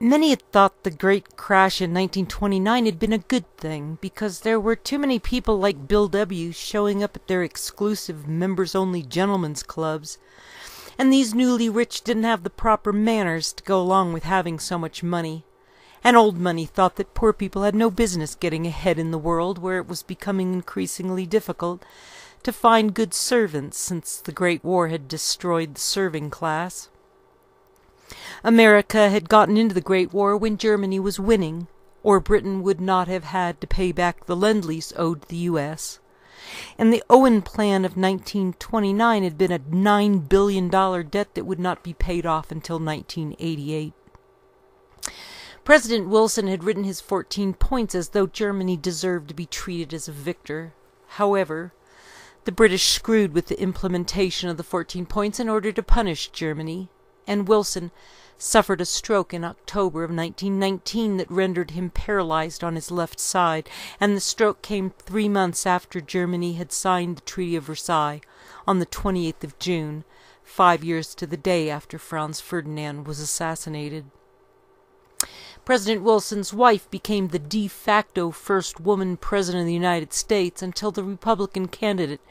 Many had thought the great crash in 1929 had been a good thing, because there were too many people like Bill W. showing up at their exclusive members only gentlemen's clubs, and these newly rich didn't have the proper manners to go along with having so much money. And old money thought that poor people had no business getting ahead in the world where it was becoming increasingly difficult to find good servants since the Great War had destroyed the serving class. America had gotten into the Great War when Germany was winning, or Britain would not have had to pay back the lend lease owed the U.S. And the Young Plan of 1929 had been a nine billion dollar debt that would not be paid off until 1988. President Wilson had written his fourteen points as though Germany deserved to be treated as a victor. However, the British screwed with the implementation of the fourteen points in order to punish Germany, and Wilson suffered a stroke in October of 1919 that rendered him paralyzed on his left side, and the stroke came three months after Germany had signed the Treaty of Versailles on the 28th of June, five years to the day after Franz Ferdinand was assassinated. President Wilson's wife became the de facto first woman president of the United States until the Republican candidate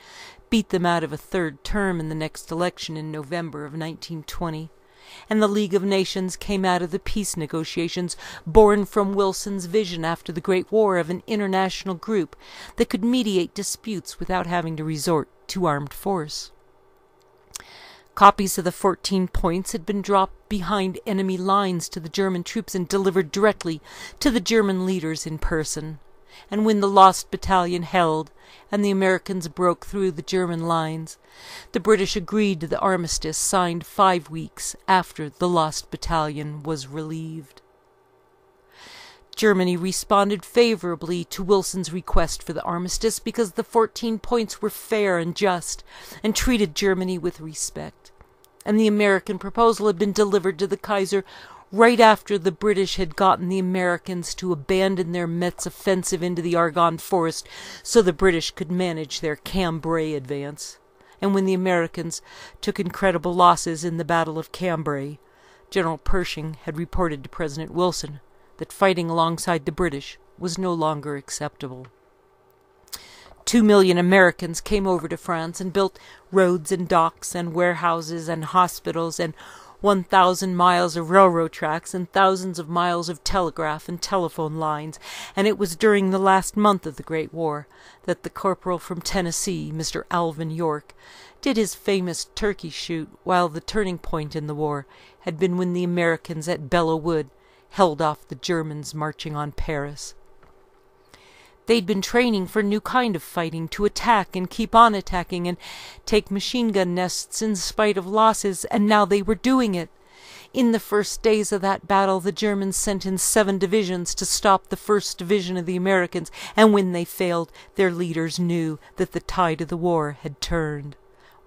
beat them out of a third term in the next election in November of 1920 and the League of Nations came out of the peace negotiations born from Wilson's vision after the Great War of an international group that could mediate disputes without having to resort to armed force. Copies of the Fourteen Points had been dropped behind enemy lines to the German troops and delivered directly to the German leaders in person and when the lost battalion held and the Americans broke through the German lines, the British agreed to the armistice signed five weeks after the lost battalion was relieved. Germany responded favorably to Wilson's request for the armistice because the fourteen points were fair and just and treated Germany with respect. And the American proposal had been delivered to the Kaiser right after the British had gotten the Americans to abandon their Metz offensive into the Argonne Forest so the British could manage their Cambrai advance, and when the Americans took incredible losses in the Battle of Cambrai, General Pershing had reported to President Wilson that fighting alongside the British was no longer acceptable. Two million Americans came over to France and built roads and docks and warehouses and hospitals and one thousand miles of railroad tracks and thousands of miles of telegraph and telephone lines, and it was during the last month of the Great War that the corporal from Tennessee, Mr. Alvin York, did his famous turkey shoot, while the turning point in the war had been when the Americans at Belleau Wood held off the Germans marching on Paris. They'd been training for a new kind of fighting, to attack and keep on attacking and take machine gun nests in spite of losses, and now they were doing it. In the first days of that battle the Germans sent in seven divisions to stop the first division of the Americans, and when they failed their leaders knew that the tide of the war had turned.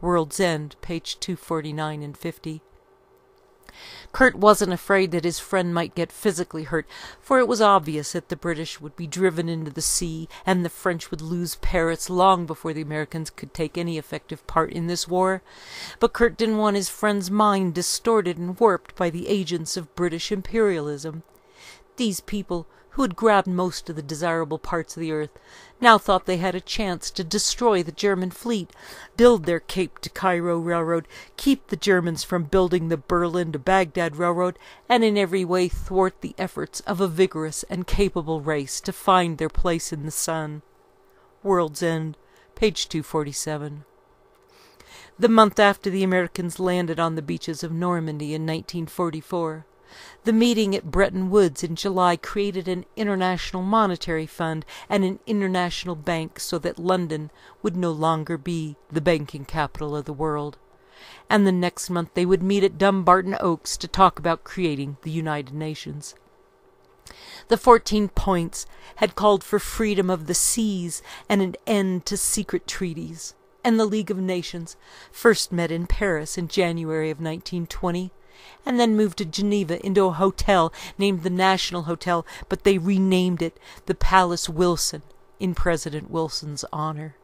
World's End, page 249 and 50. Kurt wasn't afraid that his friend might get physically hurt, for it was obvious that the British would be driven into the sea and the French would lose Paris long before the Americans could take any effective part in this war. But Kurt didn't want his friend's mind distorted and warped by the agents of British imperialism. These people who had grabbed most of the desirable parts of the earth, now thought they had a chance to destroy the German fleet, build their Cape to Cairo railroad, keep the Germans from building the Berlin to Baghdad railroad, and in every way thwart the efforts of a vigorous and capable race to find their place in the sun. World's End, page 247. The month after the Americans landed on the beaches of Normandy in 1944, the meeting at Bretton Woods in July created an International Monetary Fund and an international bank so that London would no longer be the banking capital of the world. And the next month they would meet at Dumbarton Oaks to talk about creating the United Nations. The Fourteen Points had called for freedom of the seas and an end to secret treaties, and the League of Nations first met in Paris in January of 1920 and then moved to Geneva into a hotel named the National Hotel, but they renamed it the Palace Wilson in President Wilson's honor.